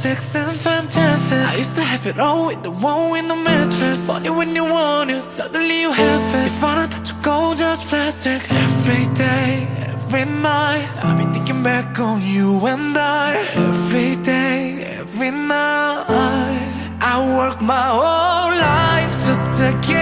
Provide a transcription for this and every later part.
classics and fantastic. I used to have it all with the one in the mattress. Funny when you want it, suddenly you have it. You find out that you go just plastic Every day, every night I've been thinking back on you and I. Every day, every night I work my whole life just to get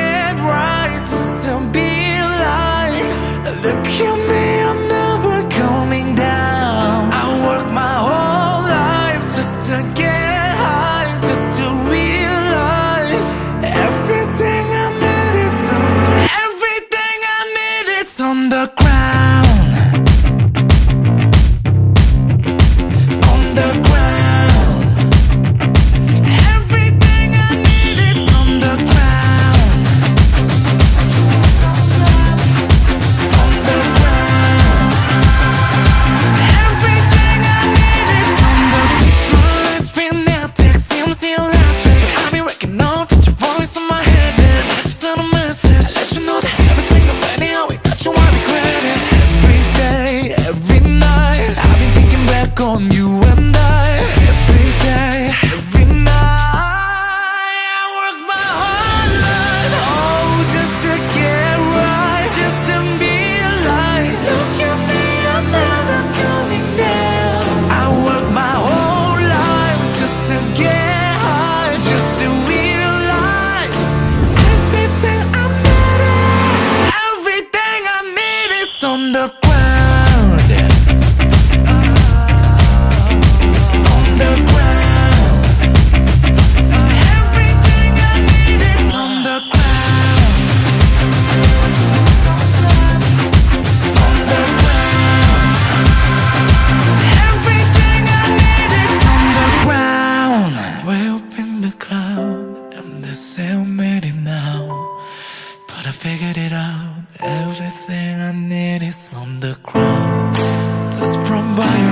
out Everything I need is on the ground. Just from by